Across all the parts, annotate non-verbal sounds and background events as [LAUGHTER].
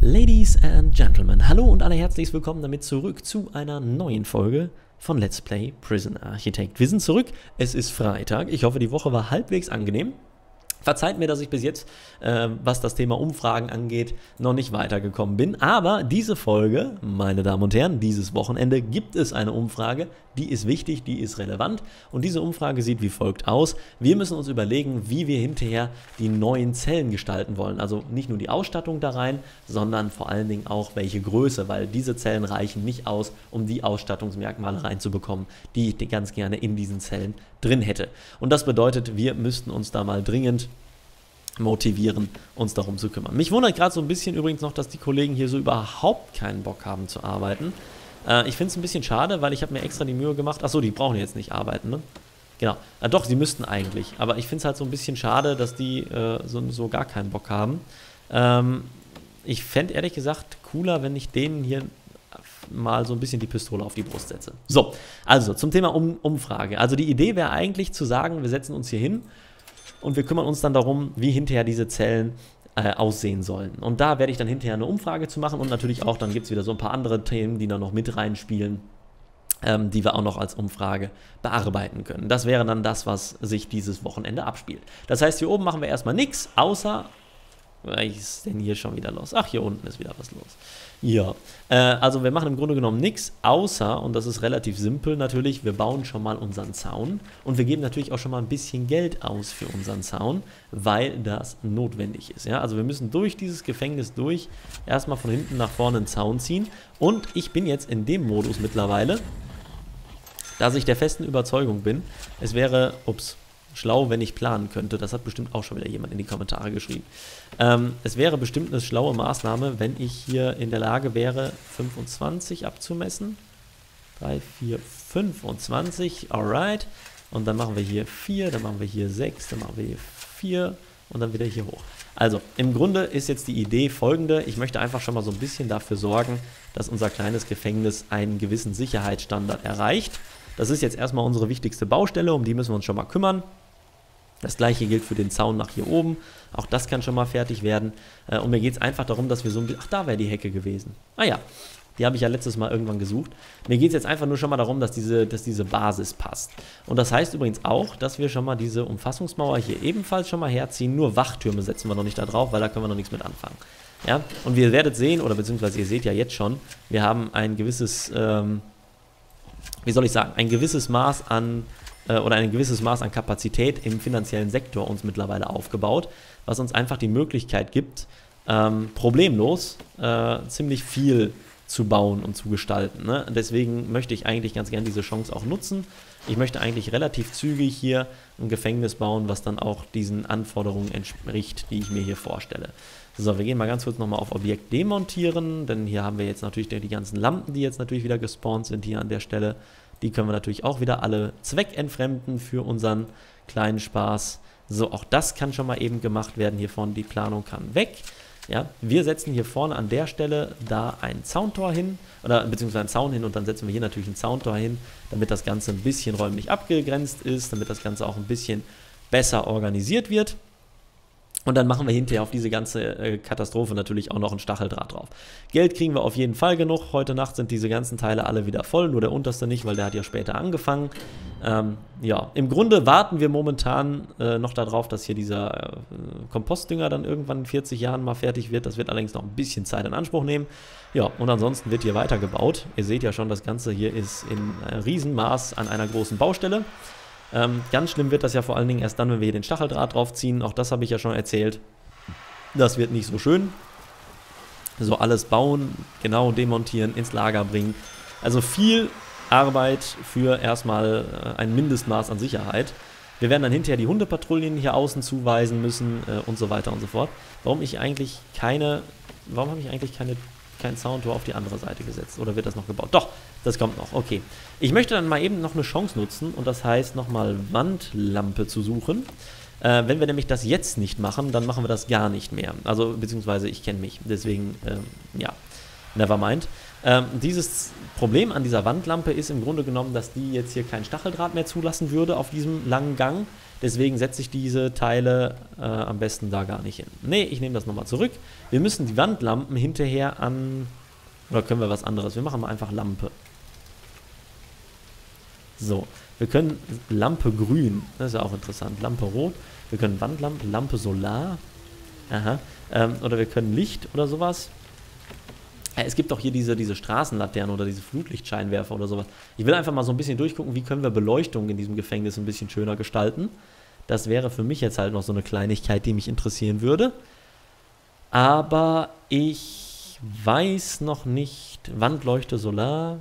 Ladies and Gentlemen, hallo und alle herzlich willkommen damit zurück zu einer neuen Folge von Let's Play Prison Architect. Wir sind zurück, es ist Freitag, ich hoffe die Woche war halbwegs angenehm. Verzeiht mir, dass ich bis jetzt, äh, was das Thema Umfragen angeht, noch nicht weitergekommen bin. Aber diese Folge, meine Damen und Herren, dieses Wochenende gibt es eine Umfrage. Die ist wichtig, die ist relevant. Und diese Umfrage sieht wie folgt aus. Wir müssen uns überlegen, wie wir hinterher die neuen Zellen gestalten wollen. Also nicht nur die Ausstattung da rein, sondern vor allen Dingen auch welche Größe, weil diese Zellen reichen nicht aus, um die Ausstattungsmerkmale reinzubekommen, die ich ganz gerne in diesen Zellen drin hätte. Und das bedeutet, wir müssten uns da mal dringend motivieren, uns darum zu kümmern. Mich wundert gerade so ein bisschen übrigens noch, dass die Kollegen hier so überhaupt keinen Bock haben zu arbeiten. Äh, ich finde es ein bisschen schade, weil ich habe mir extra die Mühe gemacht. Achso, die brauchen jetzt nicht arbeiten, ne? Genau. Äh, doch, sie müssten eigentlich. Aber ich finde es halt so ein bisschen schade, dass die äh, so, so, gar keinen Bock haben. Ähm, ich fände ehrlich gesagt cooler, wenn ich denen hier mal so ein bisschen die Pistole auf die Brust setze. So, also zum Thema um Umfrage. Also die Idee wäre eigentlich zu sagen, wir setzen uns hier hin und wir kümmern uns dann darum, wie hinterher diese Zellen äh, aussehen sollen. Und da werde ich dann hinterher eine Umfrage zu machen und natürlich auch, dann gibt es wieder so ein paar andere Themen, die da noch mit reinspielen, ähm, die wir auch noch als Umfrage bearbeiten können. Das wäre dann das, was sich dieses Wochenende abspielt. Das heißt, hier oben machen wir erstmal nichts, außer was ist denn hier schon wieder los? Ach, hier unten ist wieder was los. Ja, äh, also wir machen im Grunde genommen nichts, außer, und das ist relativ simpel natürlich, wir bauen schon mal unseren Zaun und wir geben natürlich auch schon mal ein bisschen Geld aus für unseren Zaun, weil das notwendig ist. Ja? Also wir müssen durch dieses Gefängnis durch erstmal von hinten nach vorne einen Zaun ziehen und ich bin jetzt in dem Modus mittlerweile, dass ich der festen Überzeugung bin, es wäre, ups, schlau, wenn ich planen könnte. Das hat bestimmt auch schon wieder jemand in die Kommentare geschrieben. Ähm, es wäre bestimmt eine schlaue Maßnahme, wenn ich hier in der Lage wäre, 25 abzumessen. 3, 4, 25, alright. Und dann machen wir hier 4, dann machen wir hier 6, dann machen wir hier 4 und dann wieder hier hoch. Also, im Grunde ist jetzt die Idee folgende. Ich möchte einfach schon mal so ein bisschen dafür sorgen, dass unser kleines Gefängnis einen gewissen Sicherheitsstandard erreicht. Das ist jetzt erstmal unsere wichtigste Baustelle, um die müssen wir uns schon mal kümmern. Das gleiche gilt für den Zaun nach hier oben. Auch das kann schon mal fertig werden. Äh, und mir geht es einfach darum, dass wir so ein bisschen... Ach, da wäre die Hecke gewesen. Ah ja, die habe ich ja letztes Mal irgendwann gesucht. Mir geht es jetzt einfach nur schon mal darum, dass diese, dass diese Basis passt. Und das heißt übrigens auch, dass wir schon mal diese Umfassungsmauer hier ebenfalls schon mal herziehen. Nur Wachtürme setzen wir noch nicht da drauf, weil da können wir noch nichts mit anfangen. Ja, und ihr werdet sehen, oder beziehungsweise ihr seht ja jetzt schon, wir haben ein gewisses, ähm, wie soll ich sagen, ein gewisses Maß an äh, oder ein gewisses Maß an Kapazität im finanziellen Sektor uns mittlerweile aufgebaut, was uns einfach die Möglichkeit gibt, ähm, problemlos äh, ziemlich viel zu bauen und zu gestalten. Ne? Deswegen möchte ich eigentlich ganz gern diese Chance auch nutzen. Ich möchte eigentlich relativ zügig hier ein Gefängnis bauen, was dann auch diesen Anforderungen entspricht, die ich mir hier vorstelle. So, wir gehen mal ganz kurz nochmal auf Objekt demontieren, denn hier haben wir jetzt natürlich die ganzen Lampen, die jetzt natürlich wieder gespawnt sind hier an der Stelle. Die können wir natürlich auch wieder alle zweckentfremden für unseren kleinen Spaß. So, auch das kann schon mal eben gemacht werden. Hier vorne die Planung kann weg. Ja, wir setzen hier vorne an der Stelle da ein Zauntor hin, oder beziehungsweise einen Zaun hin und dann setzen wir hier natürlich ein Zauntor hin, damit das Ganze ein bisschen räumlich abgegrenzt ist, damit das Ganze auch ein bisschen besser organisiert wird. Und dann machen wir hinterher auf diese ganze äh, Katastrophe natürlich auch noch ein Stacheldraht drauf. Geld kriegen wir auf jeden Fall genug. Heute Nacht sind diese ganzen Teile alle wieder voll, nur der unterste nicht, weil der hat ja später angefangen. Ähm, ja, im Grunde warten wir momentan äh, noch darauf, dass hier dieser äh, Kompostdünger dann irgendwann in 40 Jahren mal fertig wird. Das wird allerdings noch ein bisschen Zeit in Anspruch nehmen. Ja, und ansonsten wird hier weitergebaut. Ihr seht ja schon, das Ganze hier ist in äh, Riesenmaß an einer großen Baustelle. Ähm, ganz schlimm wird das ja vor allen Dingen erst dann, wenn wir hier den Stacheldraht draufziehen. Auch das habe ich ja schon erzählt. Das wird nicht so schön. So alles bauen, genau demontieren, ins Lager bringen. Also viel Arbeit für erstmal äh, ein Mindestmaß an Sicherheit. Wir werden dann hinterher die Hundepatrouillen hier außen zuweisen müssen äh, und so weiter und so fort. Warum ich eigentlich keine, warum habe ich eigentlich keine kein Soundtor auf die andere Seite gesetzt. Oder wird das noch gebaut? Doch, das kommt noch. Okay. Ich möchte dann mal eben noch eine Chance nutzen und das heißt nochmal Wandlampe zu suchen. Äh, wenn wir nämlich das jetzt nicht machen, dann machen wir das gar nicht mehr. Also, beziehungsweise ich kenne mich. Deswegen, ähm, ja, never mind. Ähm, dieses Problem an dieser Wandlampe ist im Grunde genommen, dass die jetzt hier keinen Stacheldraht mehr zulassen würde auf diesem langen Gang. Deswegen setze ich diese Teile äh, am besten da gar nicht hin. Ne, ich nehme das nochmal zurück. Wir müssen die Wandlampen hinterher an... Oder können wir was anderes? Wir machen mal einfach Lampe. So, wir können Lampe grün, das ist ja auch interessant. Lampe rot, wir können Wandlampe, Lampe Solar. Aha. Ähm, oder wir können Licht oder sowas. Es gibt auch hier diese, diese Straßenlaternen oder diese Flutlichtscheinwerfer oder sowas. Ich will einfach mal so ein bisschen durchgucken, wie können wir Beleuchtung in diesem Gefängnis ein bisschen schöner gestalten. Das wäre für mich jetzt halt noch so eine Kleinigkeit, die mich interessieren würde. Aber ich weiß noch nicht, Wandleuchte Solar,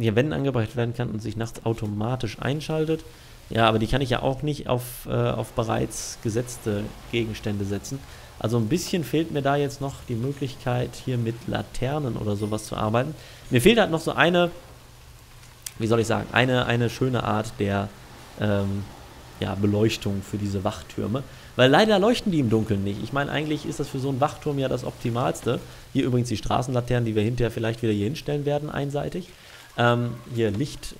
ja, wenn angebracht werden kann und sich nachts automatisch einschaltet. Ja, aber die kann ich ja auch nicht auf, äh, auf bereits gesetzte Gegenstände setzen. Also ein bisschen fehlt mir da jetzt noch die Möglichkeit, hier mit Laternen oder sowas zu arbeiten. Mir fehlt halt noch so eine, wie soll ich sagen, eine, eine schöne Art der ähm, ja, Beleuchtung für diese Wachtürme. Weil leider leuchten die im Dunkeln nicht. Ich meine, eigentlich ist das für so einen Wachturm ja das Optimalste. Hier übrigens die Straßenlaternen, die wir hinterher vielleicht wieder hier hinstellen werden, einseitig. Ähm, hier Licht,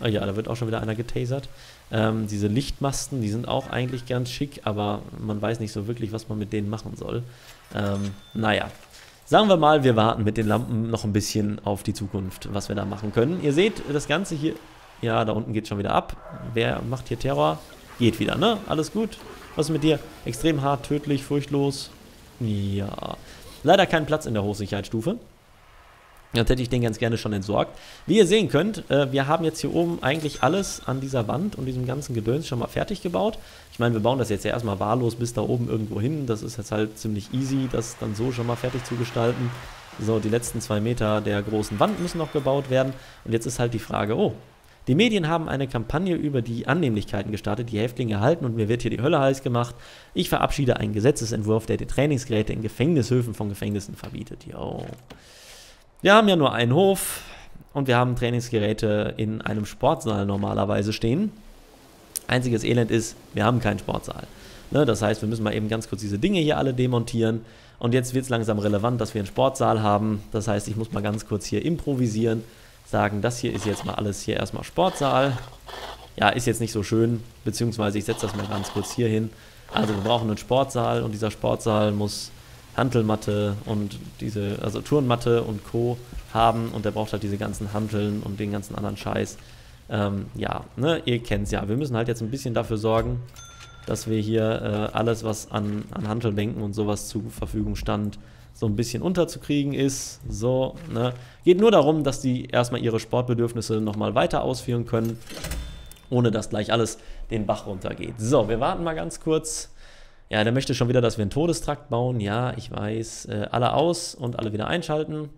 äh, ja, da wird auch schon wieder einer getasert. Ähm, diese Lichtmasten, die sind auch eigentlich ganz schick, aber man weiß nicht so wirklich, was man mit denen machen soll. Ähm, naja, sagen wir mal, wir warten mit den Lampen noch ein bisschen auf die Zukunft, was wir da machen können. Ihr seht, das Ganze hier, ja, da unten geht schon wieder ab. Wer macht hier Terror? Geht wieder, ne? Alles gut? Was ist mit dir? Extrem hart, tödlich, furchtlos? Ja. Leider keinen Platz in der Hochsicherheitsstufe. Jetzt hätte ich den ganz gerne schon entsorgt. Wie ihr sehen könnt, äh, wir haben jetzt hier oben eigentlich alles an dieser Wand und diesem ganzen Gedöns schon mal fertig gebaut. Ich meine, wir bauen das jetzt ja erstmal wahllos bis da oben irgendwo hin. Das ist jetzt halt ziemlich easy, das dann so schon mal fertig zu gestalten. So, die letzten zwei Meter der großen Wand müssen noch gebaut werden. Und jetzt ist halt die Frage, oh, die Medien haben eine Kampagne über die Annehmlichkeiten gestartet, die Häftlinge halten und mir wird hier die Hölle heiß gemacht. Ich verabschiede einen Gesetzesentwurf, der die Trainingsgeräte in Gefängnishöfen von Gefängnissen verbietet. Jo. Wir haben ja nur einen Hof und wir haben Trainingsgeräte in einem Sportsaal normalerweise stehen. Einziges Elend ist, wir haben keinen Sportsaal. Ne, das heißt, wir müssen mal eben ganz kurz diese Dinge hier alle demontieren. Und jetzt wird es langsam relevant, dass wir einen Sportsaal haben. Das heißt, ich muss mal ganz kurz hier improvisieren, sagen, das hier ist jetzt mal alles hier erstmal Sportsaal. Ja, ist jetzt nicht so schön, beziehungsweise ich setze das mal ganz kurz hier hin. Also wir brauchen einen Sportsaal und dieser Sportsaal muss Hantelmatte und diese, also Turnmatte und Co. haben und der braucht halt diese ganzen Hanteln und den ganzen anderen Scheiß. Ähm, ja, ne, ihr kennt's ja. Wir müssen halt jetzt ein bisschen dafür sorgen, dass wir hier äh, alles, was an, an Hantelbänken und sowas zur Verfügung stand, so ein bisschen unterzukriegen ist. So, ne. Geht nur darum, dass die erstmal ihre Sportbedürfnisse nochmal weiter ausführen können, ohne dass gleich alles den Bach runtergeht. So, wir warten mal ganz kurz. Ja, der möchte schon wieder, dass wir einen Todestrakt bauen. Ja, ich weiß. Äh, alle aus und alle wieder einschalten.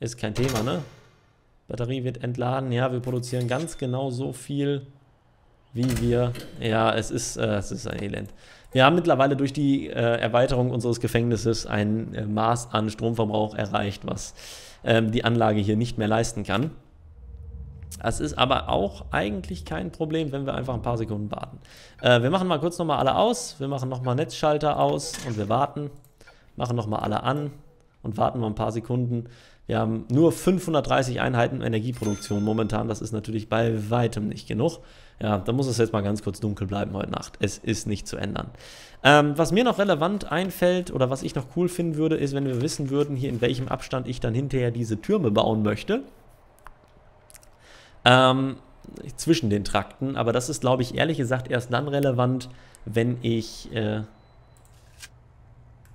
Ist kein Thema, ne? Batterie wird entladen. Ja, wir produzieren ganz genau so viel, wie wir... Ja, es ist, äh, es ist ein Elend. Wir haben mittlerweile durch die äh, Erweiterung unseres Gefängnisses ein äh, Maß an Stromverbrauch erreicht, was ähm, die Anlage hier nicht mehr leisten kann. Es ist aber auch eigentlich kein Problem, wenn wir einfach ein paar Sekunden warten. Äh, wir machen mal kurz nochmal alle aus. Wir machen nochmal Netzschalter aus und wir warten. Machen nochmal alle an und warten mal ein paar Sekunden. Wir haben nur 530 Einheiten Energieproduktion momentan. Das ist natürlich bei weitem nicht genug. Ja, da muss es jetzt mal ganz kurz dunkel bleiben heute Nacht. Es ist nicht zu ändern. Ähm, was mir noch relevant einfällt oder was ich noch cool finden würde, ist, wenn wir wissen würden, hier in welchem Abstand ich dann hinterher diese Türme bauen möchte. Ähm, zwischen den Trakten, aber das ist, glaube ich, ehrlich gesagt erst dann relevant, wenn ich. Äh,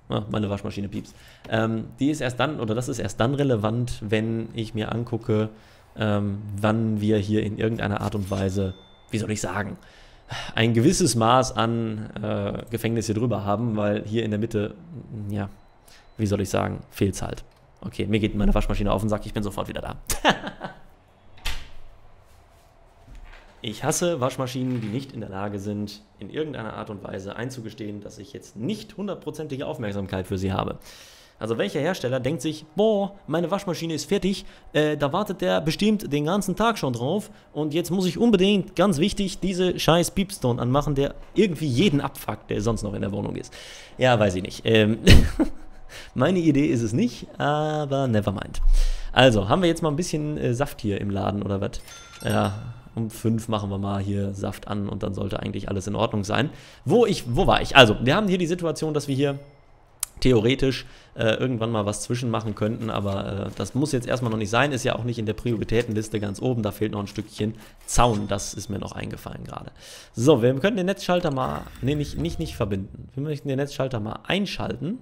oh, meine Waschmaschine pieps. Ähm, die ist erst dann, oder das ist erst dann relevant, wenn ich mir angucke, ähm, wann wir hier in irgendeiner Art und Weise, wie soll ich sagen, ein gewisses Maß an äh, Gefängnis hier drüber haben, weil hier in der Mitte, ja, wie soll ich sagen, fehlt es halt. Okay, mir geht meine Waschmaschine auf den Sack, ich bin sofort wieder da. [LAUGHS] Ich hasse Waschmaschinen, die nicht in der Lage sind, in irgendeiner Art und Weise einzugestehen, dass ich jetzt nicht hundertprozentige Aufmerksamkeit für sie habe. Also welcher Hersteller denkt sich, boah, meine Waschmaschine ist fertig, äh, da wartet der bestimmt den ganzen Tag schon drauf und jetzt muss ich unbedingt, ganz wichtig, diese scheiß Piepstone anmachen, der irgendwie jeden abfuckt, der sonst noch in der Wohnung ist. Ja, weiß ich nicht. Ähm [LAUGHS] Meine Idee ist es nicht, aber never mind. Also, haben wir jetzt mal ein bisschen äh, Saft hier im Laden oder was? Ja, um 5 machen wir mal hier Saft an und dann sollte eigentlich alles in Ordnung sein. Wo ich, wo war ich? Also, wir haben hier die Situation, dass wir hier theoretisch äh, irgendwann mal was zwischen machen könnten, aber äh, das muss jetzt erstmal noch nicht sein, ist ja auch nicht in der Prioritätenliste ganz oben, da fehlt noch ein Stückchen Zaun, das ist mir noch eingefallen gerade. So, wir können den Netzschalter mal, nee, nicht, nicht, nicht verbinden, wir möchten den Netzschalter mal einschalten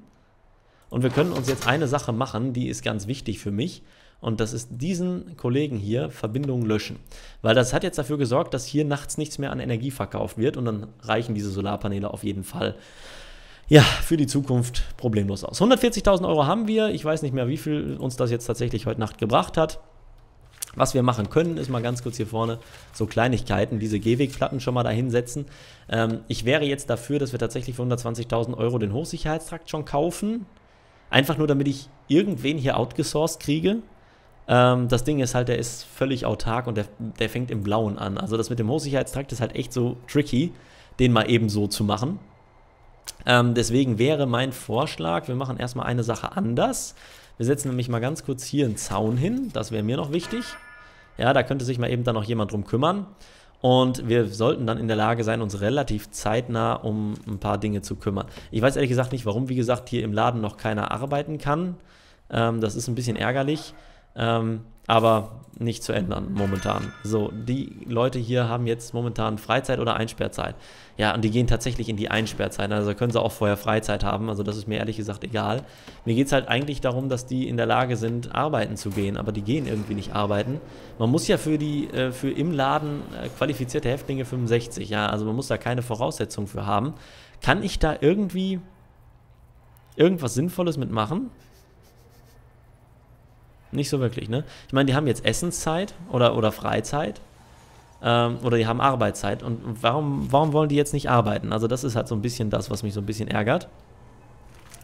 und wir können uns jetzt eine Sache machen, die ist ganz wichtig für mich und das ist diesen Kollegen hier Verbindung löschen. Weil das hat jetzt dafür gesorgt, dass hier nachts nichts mehr an Energie verkauft wird und dann reichen diese Solarpaneele auf jeden Fall ja, für die Zukunft problemlos aus. 140.000 Euro haben wir. Ich weiß nicht mehr, wie viel uns das jetzt tatsächlich heute Nacht gebracht hat. Was wir machen können, ist mal ganz kurz hier vorne so Kleinigkeiten, diese Gehwegplatten schon mal dahinsetzen. Ähm, ich wäre jetzt dafür, dass wir tatsächlich für 120.000 Euro den Hochsicherheitstrakt schon kaufen. Einfach nur, damit ich irgendwen hier outgesourced kriege. Ähm, das Ding ist halt, der ist völlig autark und der, der fängt im Blauen an. Also das mit dem Hochsicherheitstrakt ist halt echt so tricky, den mal eben so zu machen. Ähm, deswegen wäre mein Vorschlag, wir machen erstmal eine Sache anders. Wir setzen nämlich mal ganz kurz hier einen Zaun hin, das wäre mir noch wichtig. Ja, da könnte sich mal eben dann noch jemand drum kümmern. Und wir sollten dann in der Lage sein, uns relativ zeitnah um ein paar Dinge zu kümmern. Ich weiß ehrlich gesagt nicht, warum, wie gesagt, hier im Laden noch keiner arbeiten kann. Ähm, das ist ein bisschen ärgerlich. Ähm, aber nicht zu ändern momentan. So, die Leute hier haben jetzt momentan Freizeit oder Einsperrzeit. Ja, und die gehen tatsächlich in die Einsperrzeit. Also können sie auch vorher Freizeit haben. Also das ist mir ehrlich gesagt egal. Mir geht es halt eigentlich darum, dass die in der Lage sind, arbeiten zu gehen. Aber die gehen irgendwie nicht arbeiten. Man muss ja für die, äh, für im Laden äh, qualifizierte Häftlinge 65, ja, also man muss da keine Voraussetzung für haben. Kann ich da irgendwie irgendwas Sinnvolles mitmachen? Nicht so wirklich, ne? Ich meine, die haben jetzt Essenszeit oder, oder Freizeit ähm, oder die haben Arbeitszeit. Und warum, warum wollen die jetzt nicht arbeiten? Also das ist halt so ein bisschen das, was mich so ein bisschen ärgert.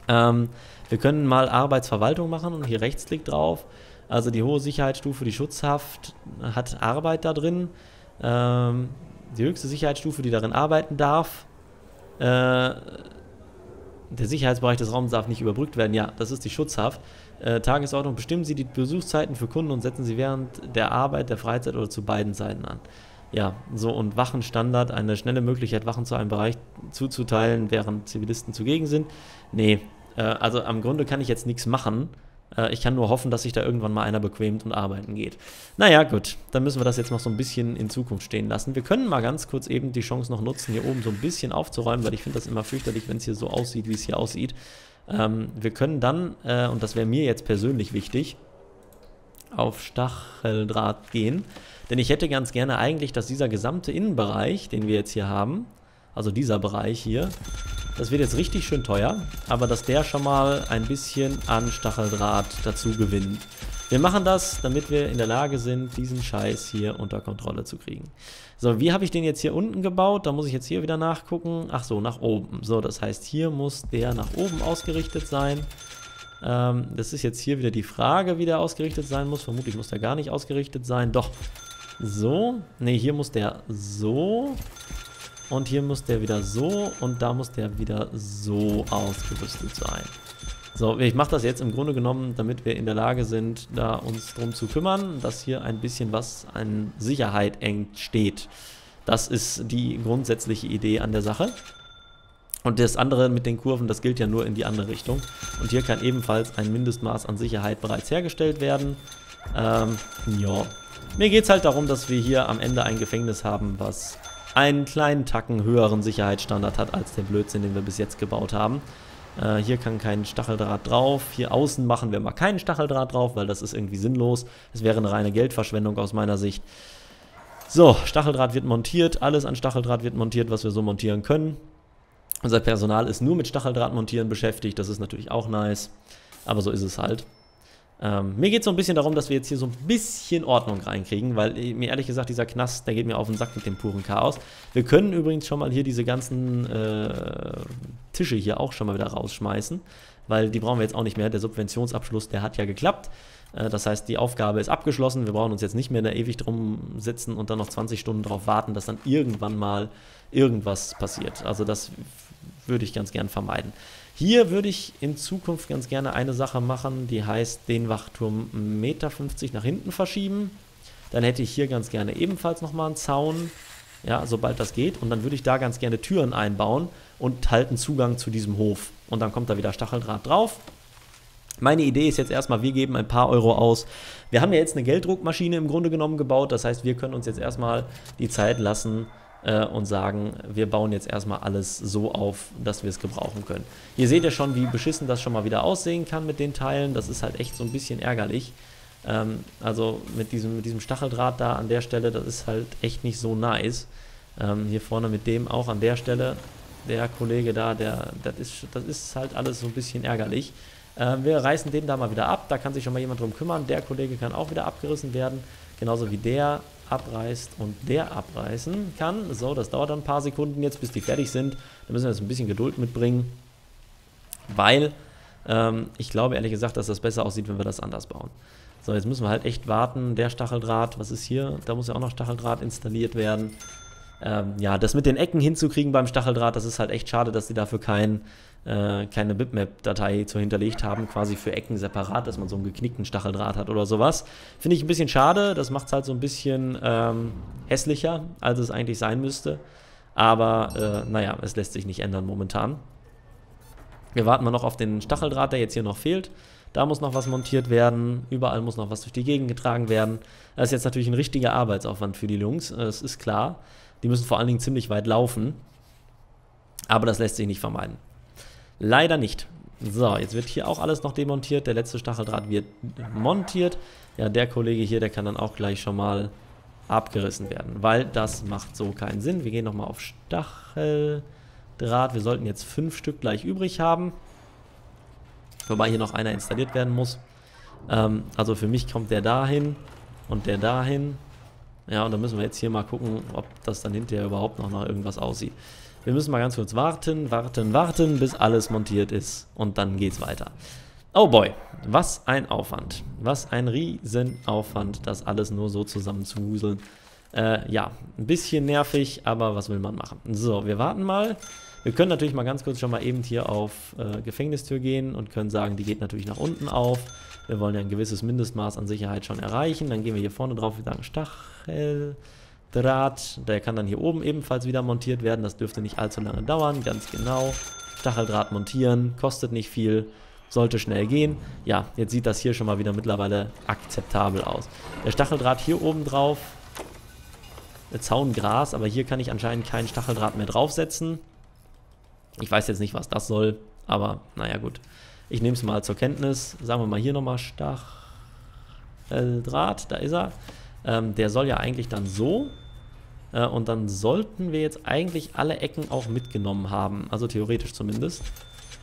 Ähm, wir können mal Arbeitsverwaltung machen und hier Rechtsklick drauf. Also die hohe Sicherheitsstufe, die Schutzhaft hat Arbeit da drin. Ähm, die höchste Sicherheitsstufe, die darin arbeiten darf. Äh, der Sicherheitsbereich des Raums darf nicht überbrückt werden. Ja, das ist die Schutzhaft. Äh, Tagesordnung bestimmen Sie die Besuchszeiten für Kunden und setzen sie während der Arbeit, der Freizeit oder zu beiden Seiten an. Ja, so und Wachenstandard, eine schnelle Möglichkeit, Wachen zu einem Bereich zuzuteilen, während Zivilisten zugegen sind. Nee, äh, also am Grunde kann ich jetzt nichts machen. Äh, ich kann nur hoffen, dass sich da irgendwann mal einer bequemt und arbeiten geht. Naja, gut, dann müssen wir das jetzt noch so ein bisschen in Zukunft stehen lassen. Wir können mal ganz kurz eben die Chance noch nutzen, hier oben so ein bisschen aufzuräumen, weil ich finde das immer fürchterlich, wenn es hier so aussieht, wie es hier aussieht. Ähm, wir können dann, äh, und das wäre mir jetzt persönlich wichtig, auf Stacheldraht gehen. Denn ich hätte ganz gerne eigentlich, dass dieser gesamte Innenbereich, den wir jetzt hier haben, also dieser Bereich hier, das wird jetzt richtig schön teuer, aber dass der schon mal ein bisschen an Stacheldraht dazu gewinnt. Wir machen das, damit wir in der Lage sind, diesen Scheiß hier unter Kontrolle zu kriegen. So, wie habe ich den jetzt hier unten gebaut? Da muss ich jetzt hier wieder nachgucken. Ach so, nach oben. So, das heißt, hier muss der nach oben ausgerichtet sein. Ähm, das ist jetzt hier wieder die Frage, wie der ausgerichtet sein muss. Vermutlich muss der gar nicht ausgerichtet sein. Doch. So. Ne, hier muss der so. Und hier muss der wieder so. Und da muss der wieder so ausgerüstet sein. So, ich mache das jetzt im Grunde genommen, damit wir in der Lage sind, da uns drum zu kümmern, dass hier ein bisschen was an Sicherheit entsteht. Das ist die grundsätzliche Idee an der Sache. Und das andere mit den Kurven, das gilt ja nur in die andere Richtung. Und hier kann ebenfalls ein Mindestmaß an Sicherheit bereits hergestellt werden. Ähm, ja. Mir geht es halt darum, dass wir hier am Ende ein Gefängnis haben, was einen kleinen Tacken höheren Sicherheitsstandard hat als der Blödsinn, den wir bis jetzt gebaut haben. Äh, hier kann kein Stacheldraht drauf. Hier außen machen wir mal keinen Stacheldraht drauf, weil das ist irgendwie sinnlos. Es wäre eine reine Geldverschwendung aus meiner Sicht. So, Stacheldraht wird montiert. Alles an Stacheldraht wird montiert, was wir so montieren können. Unser Personal ist nur mit Stacheldraht montieren beschäftigt. Das ist natürlich auch nice. Aber so ist es halt. Ähm, mir geht es so ein bisschen darum, dass wir jetzt hier so ein bisschen Ordnung reinkriegen, weil äh, mir ehrlich gesagt, dieser Knast, der geht mir auf den Sack mit dem puren Chaos. Wir können übrigens schon mal hier diese ganzen äh, Tische hier auch schon mal wieder rausschmeißen, weil die brauchen wir jetzt auch nicht mehr. Der Subventionsabschluss, der hat ja geklappt. Äh, das heißt, die Aufgabe ist abgeschlossen. Wir brauchen uns jetzt nicht mehr da ewig drum sitzen und dann noch 20 Stunden darauf warten, dass dann irgendwann mal irgendwas passiert. Also das würde ich ganz gern vermeiden. Hier würde ich in Zukunft ganz gerne eine Sache machen, die heißt den Wachturm 1,50 Meter nach hinten verschieben. Dann hätte ich hier ganz gerne ebenfalls nochmal einen Zaun, ja, sobald das geht. Und dann würde ich da ganz gerne Türen einbauen und halt einen Zugang zu diesem Hof. Und dann kommt da wieder Stacheldraht drauf. Meine Idee ist jetzt erstmal, wir geben ein paar Euro aus. Wir haben ja jetzt eine Gelddruckmaschine im Grunde genommen gebaut. Das heißt, wir können uns jetzt erstmal die Zeit lassen äh, und sagen, wir bauen jetzt erstmal alles so auf, dass wir es gebrauchen können. Ihr seht ja schon, wie beschissen das schon mal wieder aussehen kann mit den Teilen. Das ist halt echt so ein bisschen ärgerlich. Ähm, also mit diesem, mit diesem Stacheldraht da an der Stelle, das ist halt echt nicht so nice. Ähm, hier vorne mit dem auch an der Stelle, der Kollege da, der, das, ist, das ist halt alles so ein bisschen ärgerlich. Ähm, wir reißen den da mal wieder ab, da kann sich schon mal jemand drum kümmern. Der Kollege kann auch wieder abgerissen werden, genauso wie der abreißt und der abreißen kann. So, das dauert dann ein paar Sekunden jetzt, bis die fertig sind. Da müssen wir jetzt ein bisschen Geduld mitbringen, weil ähm, ich glaube ehrlich gesagt, dass das besser aussieht, wenn wir das anders bauen. So, jetzt müssen wir halt echt warten. Der Stacheldraht, was ist hier? Da muss ja auch noch Stacheldraht installiert werden. Ähm, ja, das mit den Ecken hinzukriegen beim Stacheldraht, das ist halt echt schade, dass sie dafür kein, äh, keine Bitmap-Datei zu hinterlegt haben, quasi für Ecken separat, dass man so einen geknickten Stacheldraht hat oder sowas. Finde ich ein bisschen schade, das macht es halt so ein bisschen ähm, hässlicher, als es eigentlich sein müsste. Aber äh, naja, es lässt sich nicht ändern momentan. Wir warten mal noch auf den Stacheldraht, der jetzt hier noch fehlt. Da muss noch was montiert werden, überall muss noch was durch die Gegend getragen werden. Das ist jetzt natürlich ein richtiger Arbeitsaufwand für die Jungs, das ist klar. Die müssen vor allen Dingen ziemlich weit laufen. Aber das lässt sich nicht vermeiden. Leider nicht. So, jetzt wird hier auch alles noch demontiert. Der letzte Stacheldraht wird montiert. Ja, der Kollege hier, der kann dann auch gleich schon mal abgerissen werden, weil das macht so keinen Sinn. Wir gehen nochmal auf Stacheldraht. Wir sollten jetzt fünf Stück gleich übrig haben. Wobei hier noch einer installiert werden muss. Ähm, also für mich kommt der dahin und der dahin. Ja, und dann müssen wir jetzt hier mal gucken, ob das dann hinterher überhaupt noch nach irgendwas aussieht. Wir müssen mal ganz kurz warten, warten, warten, bis alles montiert ist. Und dann geht's weiter. Oh boy, was ein Aufwand. Was ein Riesenaufwand, das alles nur so zusammen zu wuseln. Äh, ja, ein bisschen nervig, aber was will man machen? So, wir warten mal. Wir können natürlich mal ganz kurz schon mal eben hier auf äh, Gefängnistür gehen und können sagen, die geht natürlich nach unten auf. Wir wollen ja ein gewisses Mindestmaß an Sicherheit schon erreichen. Dann gehen wir hier vorne drauf, wir sagen Stacheldraht. Der kann dann hier oben ebenfalls wieder montiert werden. Das dürfte nicht allzu lange dauern, ganz genau. Stacheldraht montieren, kostet nicht viel, sollte schnell gehen. Ja, jetzt sieht das hier schon mal wieder mittlerweile akzeptabel aus. Der Stacheldraht hier oben drauf, Zaun Gras, aber hier kann ich anscheinend keinen Stacheldraht mehr draufsetzen. Ich weiß jetzt nicht, was das soll, aber naja gut. Ich nehme es mal zur Kenntnis. Sagen wir mal hier nochmal Stacheldraht, da ist er. Ähm, der soll ja eigentlich dann so. Äh, und dann sollten wir jetzt eigentlich alle Ecken auch mitgenommen haben. Also theoretisch zumindest.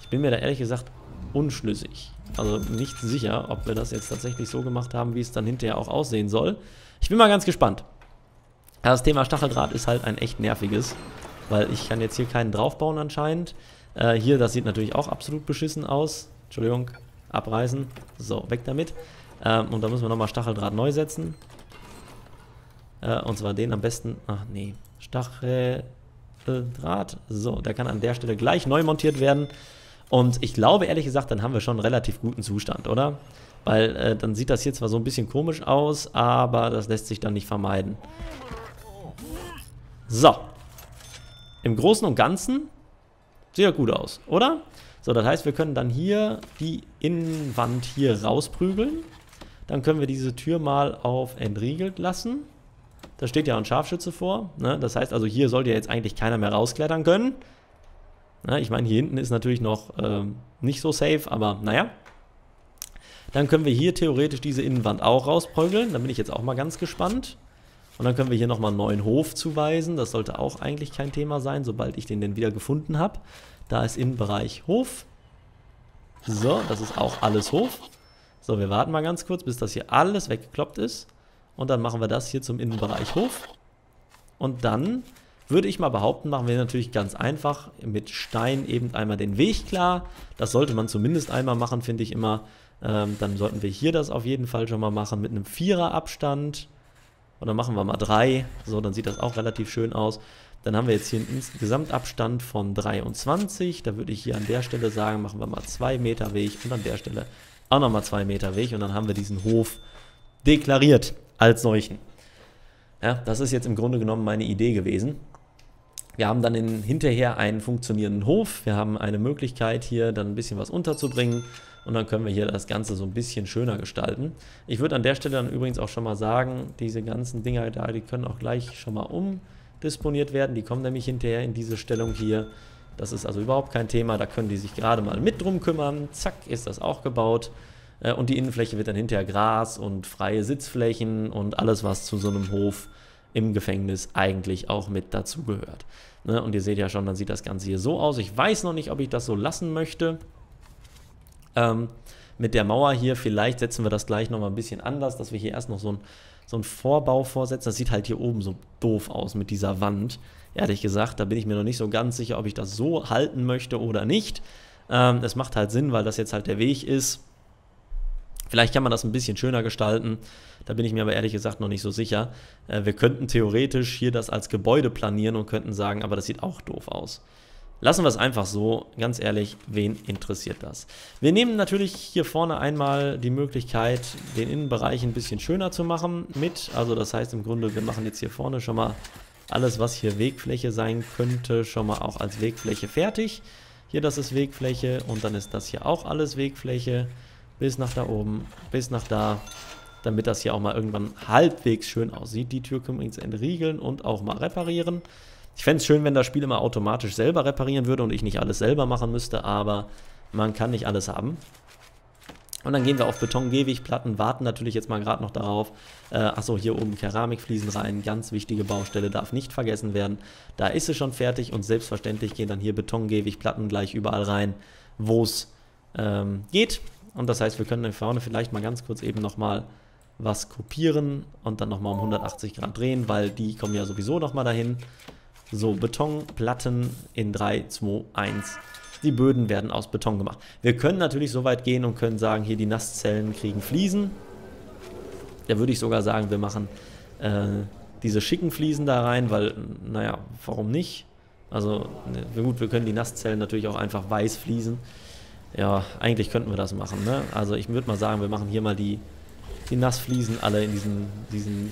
Ich bin mir da ehrlich gesagt unschlüssig. Also nicht sicher, ob wir das jetzt tatsächlich so gemacht haben, wie es dann hinterher auch aussehen soll. Ich bin mal ganz gespannt. Das Thema Stacheldraht ist halt ein echt nerviges. Weil ich kann jetzt hier keinen draufbauen anscheinend. Äh, hier, das sieht natürlich auch absolut beschissen aus. Entschuldigung, abreißen. So, weg damit. Ähm, und da müssen wir nochmal Stacheldraht neu setzen. Äh, und zwar den am besten... Ach nee, Stacheldraht. So, der kann an der Stelle gleich neu montiert werden. Und ich glaube ehrlich gesagt, dann haben wir schon einen relativ guten Zustand, oder? Weil äh, dann sieht das hier zwar so ein bisschen komisch aus, aber das lässt sich dann nicht vermeiden. So, im Großen und Ganzen sieht ja gut aus, oder? So, das heißt, wir können dann hier die Innenwand hier rausprügeln. Dann können wir diese Tür mal auf entriegelt lassen. Da steht ja ein Scharfschütze vor. Ne? Das heißt also, hier sollte jetzt eigentlich keiner mehr rausklettern können. Ne? Ich meine, hier hinten ist natürlich noch ähm, nicht so safe, aber naja. Dann können wir hier theoretisch diese Innenwand auch rausprügeln. Da bin ich jetzt auch mal ganz gespannt. Und dann können wir hier nochmal einen neuen Hof zuweisen. Das sollte auch eigentlich kein Thema sein, sobald ich den denn wieder gefunden habe. Da ist Innenbereich Hof. So, das ist auch alles Hof. So, wir warten mal ganz kurz, bis das hier alles weggekloppt ist. Und dann machen wir das hier zum Innenbereich Hof. Und dann würde ich mal behaupten, machen wir natürlich ganz einfach mit Stein eben einmal den Weg klar. Das sollte man zumindest einmal machen, finde ich immer. Ähm, dann sollten wir hier das auf jeden Fall schon mal machen mit einem Vierer-Abstand. Und dann machen wir mal drei. So, dann sieht das auch relativ schön aus. Dann haben wir jetzt hier einen Gesamtabstand von 23. Da würde ich hier an der Stelle sagen, machen wir mal 2 Meter Weg und an der Stelle auch nochmal 2 Meter Weg. Und dann haben wir diesen Hof deklariert als solchen. Ja, das ist jetzt im Grunde genommen meine Idee gewesen. Wir haben dann in, hinterher einen funktionierenden Hof. Wir haben eine Möglichkeit hier dann ein bisschen was unterzubringen und dann können wir hier das Ganze so ein bisschen schöner gestalten. Ich würde an der Stelle dann übrigens auch schon mal sagen, diese ganzen Dinger da, die können auch gleich schon mal umdisponiert werden. Die kommen nämlich hinterher in diese Stellung hier. Das ist also überhaupt kein Thema, da können die sich gerade mal mit drum kümmern. Zack, ist das auch gebaut. Äh, und die Innenfläche wird dann hinterher Gras und freie Sitzflächen und alles, was zu so einem Hof im Gefängnis eigentlich auch mit dazugehört. Ne? Und ihr seht ja schon, dann sieht das Ganze hier so aus. Ich weiß noch nicht, ob ich das so lassen möchte. Ähm, mit der Mauer hier, vielleicht setzen wir das gleich nochmal ein bisschen anders, dass wir hier erst noch so ein, so einen Vorbau vorsetzen. Das sieht halt hier oben so doof aus mit dieser Wand. Ehrlich gesagt, da bin ich mir noch nicht so ganz sicher, ob ich das so halten möchte oder nicht. Ähm, es macht halt Sinn, weil das jetzt halt der Weg ist. Vielleicht kann man das ein bisschen schöner gestalten. Da bin ich mir aber ehrlich gesagt noch nicht so sicher. Äh, wir könnten theoretisch hier das als Gebäude planieren und könnten sagen, aber das sieht auch doof aus. Lassen wir es einfach so, ganz ehrlich, wen interessiert das? Wir nehmen natürlich hier vorne einmal die Möglichkeit, den Innenbereich ein bisschen schöner zu machen mit. Also das heißt im Grunde, wir machen jetzt hier vorne schon mal alles, was hier Wegfläche sein könnte, schon mal auch als Wegfläche fertig. Hier das ist Wegfläche und dann ist das hier auch alles Wegfläche. Bis nach da oben, bis nach da, damit das hier auch mal irgendwann halbwegs schön aussieht. Die Tür können wir jetzt entriegeln und auch mal reparieren. Ich fände es schön, wenn das Spiel immer automatisch selber reparieren würde und ich nicht alles selber machen müsste, aber man kann nicht alles haben. Und dann gehen wir auf Beton-Gehwegplatten, warten natürlich jetzt mal gerade noch darauf. Äh, achso, hier oben Keramikfliesen rein, ganz wichtige Baustelle, darf nicht vergessen werden. Da ist es schon fertig und selbstverständlich gehen dann hier Beton-Gehwegplatten gleich überall rein, wo es ähm, geht. Und das heißt, wir können vorne vielleicht mal ganz kurz eben nochmal was kopieren und dann nochmal um 180 Grad drehen, weil die kommen ja sowieso nochmal dahin. So, Betonplatten in 3, 2, 1. Die Böden werden aus Beton gemacht. Wir können natürlich so weit gehen und können sagen, hier die Nasszellen kriegen Fliesen. Da würde ich sogar sagen, wir machen äh, diese schicken Fliesen da rein, weil, naja, warum nicht? Also, ne, gut, wir können die Nasszellen natürlich auch einfach weiß fließen. Ja, eigentlich könnten wir das machen, ne? Also ich würde mal sagen, wir machen hier mal die, die Nassfliesen alle in diesen, diesen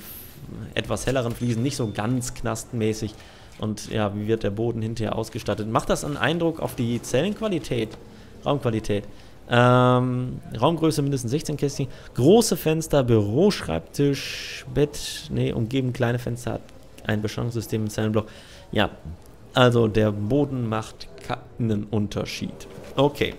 etwas helleren Fliesen, nicht so ganz knastenmäßig, und ja, wie wird der Boden hinterher ausgestattet? Macht das einen Eindruck auf die Zellenqualität, Raumqualität? Ähm, Raumgröße mindestens 16 Kästchen, große Fenster, Büro, Schreibtisch, Bett, nee, umgeben kleine Fenster, ein Beschränkungssystem im Zellenblock. Ja, also der Boden macht keinen Unterschied. Okay,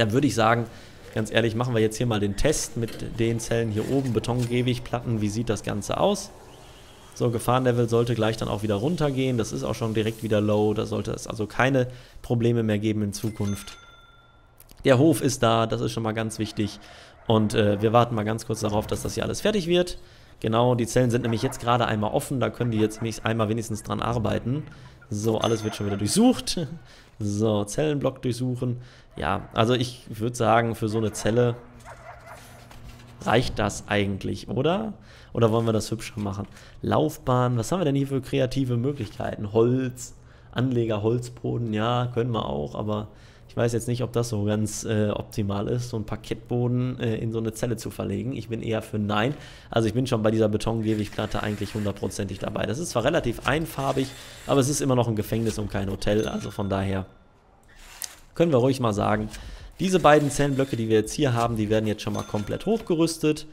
dann würde ich sagen, ganz ehrlich, machen wir jetzt hier mal den Test mit den Zellen hier oben, Betongehwegplatten, wie sieht das Ganze aus? So, Gefahrenlevel sollte gleich dann auch wieder runtergehen. Das ist auch schon direkt wieder low. Da sollte es also keine Probleme mehr geben in Zukunft. Der Hof ist da, das ist schon mal ganz wichtig. Und äh, wir warten mal ganz kurz darauf, dass das hier alles fertig wird. Genau, die Zellen sind nämlich jetzt gerade einmal offen. Da können die jetzt einmal wenigstens dran arbeiten. So, alles wird schon wieder durchsucht. So, Zellenblock durchsuchen. Ja, also ich würde sagen, für so eine Zelle reicht das eigentlich, oder? Oder wollen wir das hübscher machen? Laufbahn, was haben wir denn hier für kreative Möglichkeiten? Holz, Anleger, Holzboden, ja, können wir auch, aber ich weiß jetzt nicht, ob das so ganz äh, optimal ist, so einen Parkettboden äh, in so eine Zelle zu verlegen. Ich bin eher für Nein. Also ich bin schon bei dieser Betongewigplatte eigentlich hundertprozentig dabei. Das ist zwar relativ einfarbig, aber es ist immer noch ein Gefängnis und kein Hotel. Also von daher können wir ruhig mal sagen, diese beiden Zellenblöcke, die wir jetzt hier haben, die werden jetzt schon mal komplett hochgerüstet.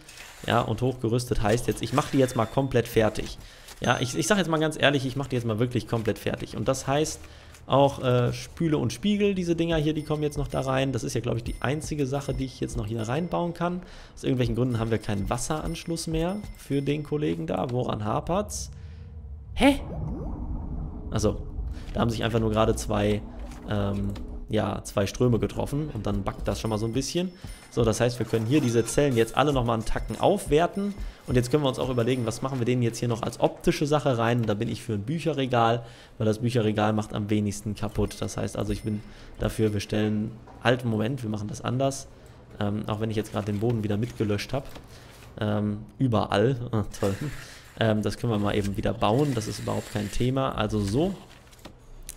Ja, und hochgerüstet heißt jetzt, ich mache die jetzt mal komplett fertig. Ja, ich, ich sage jetzt mal ganz ehrlich, ich mache die jetzt mal wirklich komplett fertig. Und das heißt auch äh, Spüle und Spiegel, diese Dinger hier, die kommen jetzt noch da rein. Das ist ja, glaube ich, die einzige Sache, die ich jetzt noch hier reinbauen kann. Aus irgendwelchen Gründen haben wir keinen Wasseranschluss mehr für den Kollegen da. Woran hapert's? Hä? Achso, da haben sich einfach nur gerade zwei ähm, ja, zwei Ströme getroffen und dann backt das schon mal so ein bisschen. So, das heißt, wir können hier diese Zellen jetzt alle nochmal einen Tacken aufwerten und jetzt können wir uns auch überlegen, was machen wir denen jetzt hier noch als optische Sache rein. da bin ich für ein Bücherregal, weil das Bücherregal macht am wenigsten kaputt. Das heißt also, ich bin dafür, wir stellen, halt, Moment, wir machen das anders. Ähm, auch wenn ich jetzt gerade den Boden wieder mitgelöscht habe. Ähm, überall. [LAUGHS] Ah, toll. Ähm, das können wir mal eben wieder bauen. Das ist überhaupt kein Thema. Also so.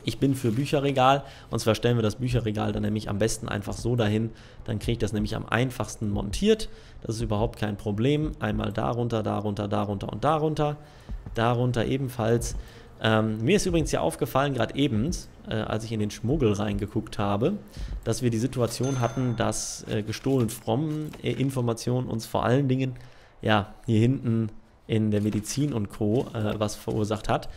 Ich bin für Bücherregal und zwar stellen wir das Bücherregal dann nämlich am besten einfach so dahin, dann kriege ich das nämlich am einfachsten montiert. Das ist überhaupt kein Problem. Einmal darunter, darunter, darunter und darunter. Darunter ebenfalls. Ähm, mir ist übrigens ja aufgefallen, gerade eben, äh, als ich in den Schmuggel reingeguckt habe, dass wir die Situation hatten, dass äh, gestohlen from äh, Informationen uns vor allen Dingen ja hier hinten in der Medizin und Co. Äh, was verursacht hat.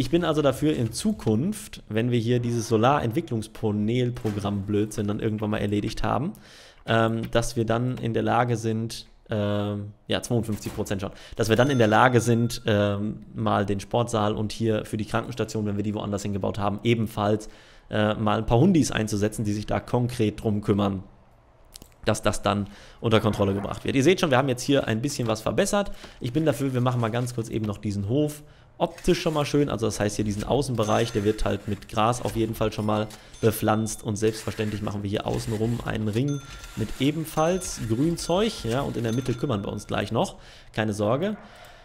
Ich bin also dafür in Zukunft, wenn wir hier dieses Solarentwicklungspanel-Programm Blödsinn dann irgendwann mal erledigt haben, ähm, dass wir dann in der Lage sind, ähm, ja, 52 Prozent schon, dass wir dann in der Lage sind, ähm, mal den Sportsaal und hier für die Krankenstation, wenn wir die woanders hingebaut haben, ebenfalls äh, mal ein paar Hundis einzusetzen, die sich da konkret drum kümmern, dass das dann unter Kontrolle gebracht wird. Ihr seht schon, wir haben jetzt hier ein bisschen was verbessert. Ich bin dafür, wir machen mal ganz kurz eben noch diesen Hof optisch schon mal schön. Also das heißt hier diesen Außenbereich, der wird halt mit Gras auf jeden Fall schon mal bepflanzt. Und selbstverständlich machen wir hier außenrum einen Ring mit ebenfalls Grünzeug. Ja, und in der Mitte kümmern wir uns gleich noch. Keine Sorge.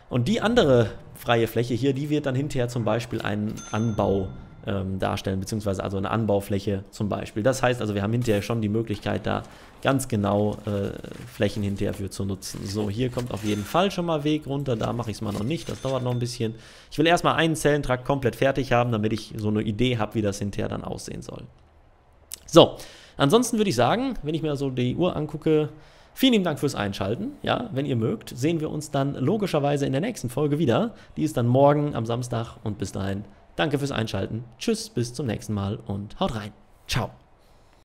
Und die andere freie Fläche hier, die wird dann hinterher zum Beispiel einen Anbau ähm, darstellen, beziehungsweise also eine Anbaufläche zum Beispiel. Das heißt also, wir haben hinterher schon die Möglichkeit, da ganz genau äh, Flächen hinterher für zu nutzen. So, hier kommt auf jeden Fall schon mal Weg runter, da mache ich es mal noch nicht, das dauert noch ein bisschen. Ich will erstmal einen Zellentrakt komplett fertig haben, damit ich so eine Idee habe, wie das hinterher dann aussehen soll. So, ansonsten würde ich sagen, wenn ich mir so die Uhr angucke, Vielen lieben Dank fürs Einschalten. Ja, wenn ihr mögt, sehen wir uns dann logischerweise in der nächsten Folge wieder. Die ist dann morgen am Samstag und bis dahin Danke fürs Einschalten. Tschüss, bis zum nächsten Mal und haut rein. Ciao.